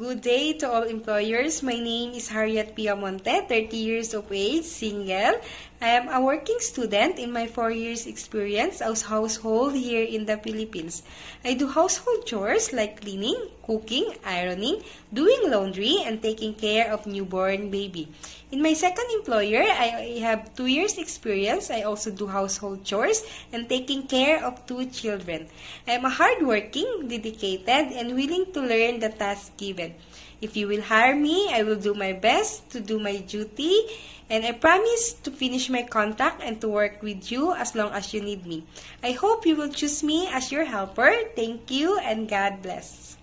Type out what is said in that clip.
Good day to all employers. My name is Harriet Piamonte, 30 years of age, single. I am a working student in my 4 years experience as household here in the Philippines. I do household chores like cleaning, cooking, ironing, doing laundry, and taking care of newborn baby. In my second employer, I have 2 years experience. I also do household chores and taking care of two children. I am a hardworking, dedicated, and willing to learn the task given. If you will hire me, I will do my best to do my duty and I promise to finish my contract and to work with you as long as you need me. I hope you will choose me as your helper. Thank you and God bless.